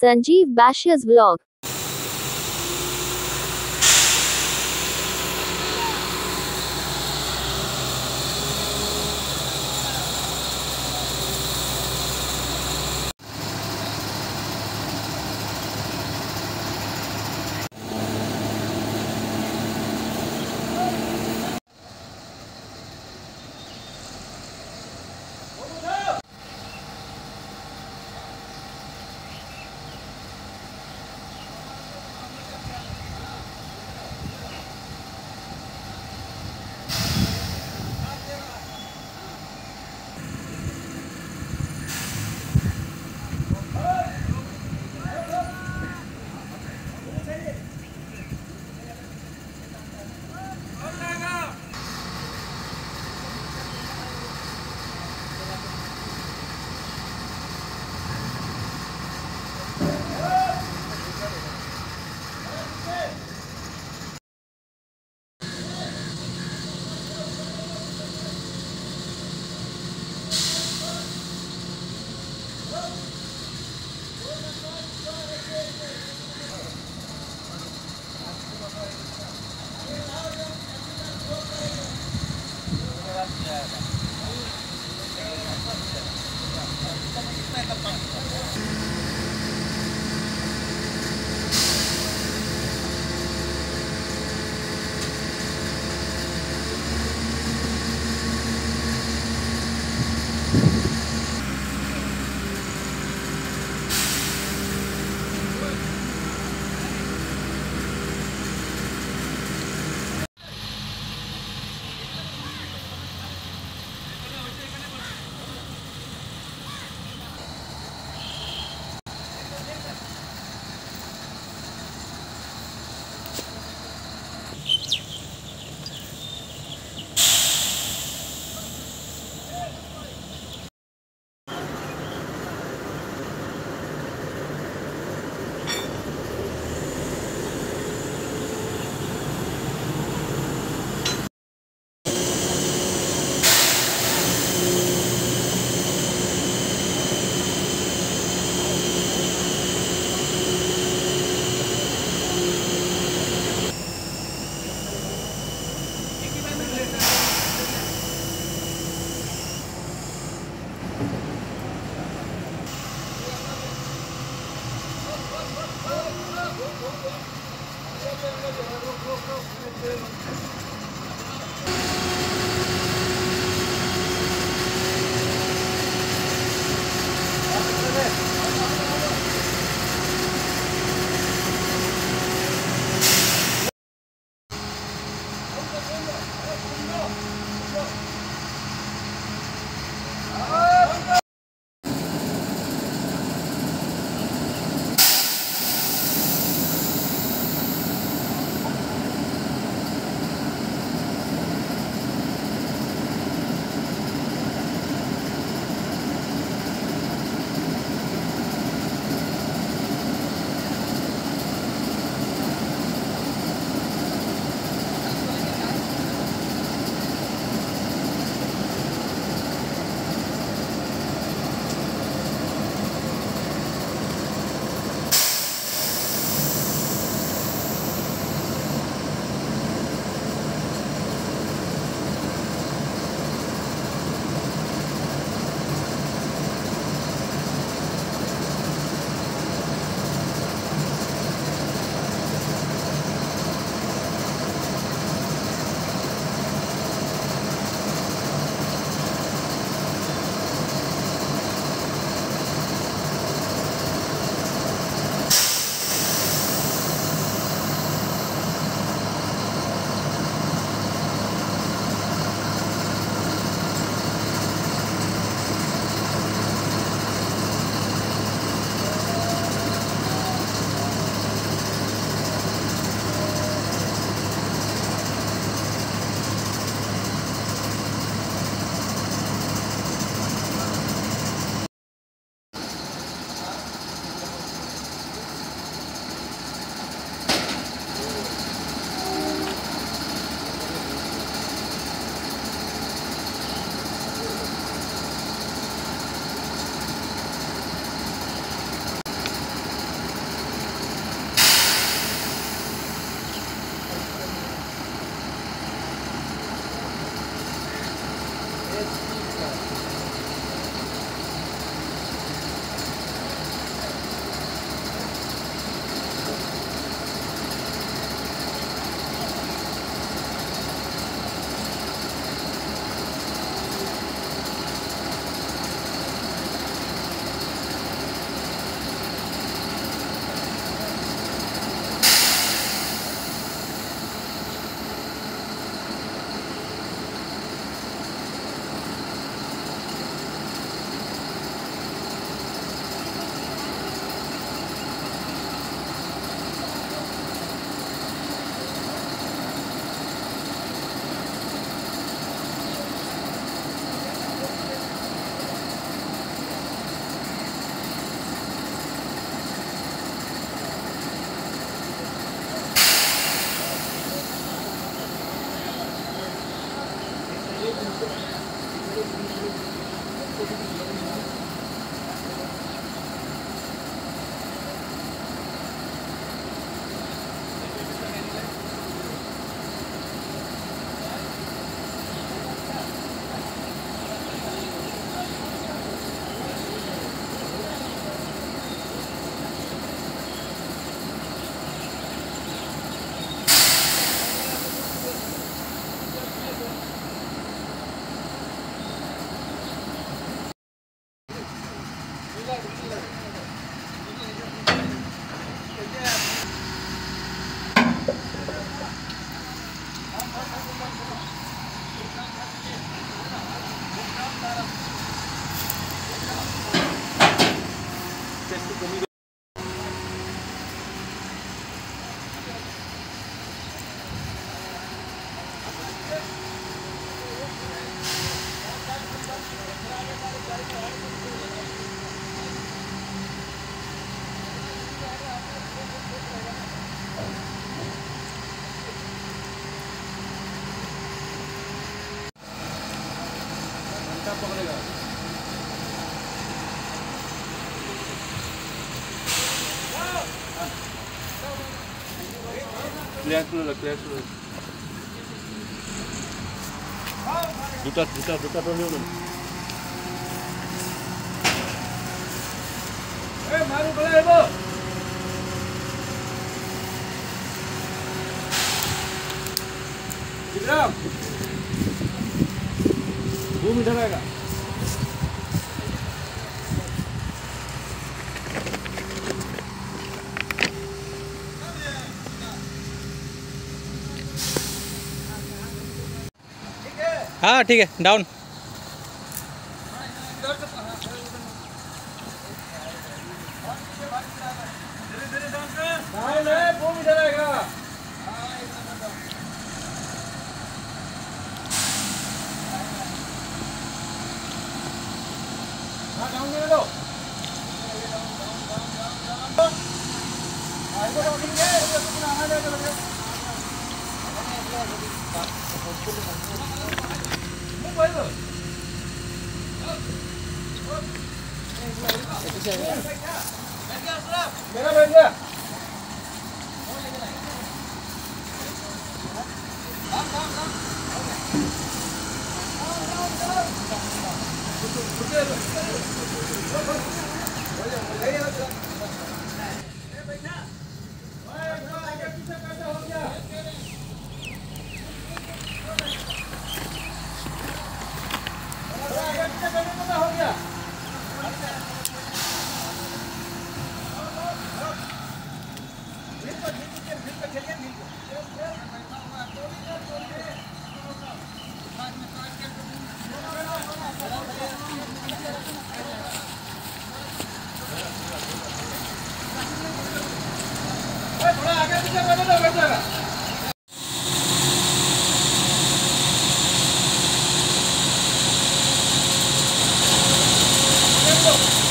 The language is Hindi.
Sanjeev Bashir's vlog. Yeah. Thank you. छट्टा पकड़ेगा? क्लैश लो क्लैश लो जूता जूता जूता तो लियो ए मारू भले भूमि आएगा। हाँ ठीक है डाउन हाँ डाउन कर दो आइए तो ठीक है ये तो Thank you. Let's go.